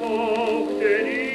hoc te ni,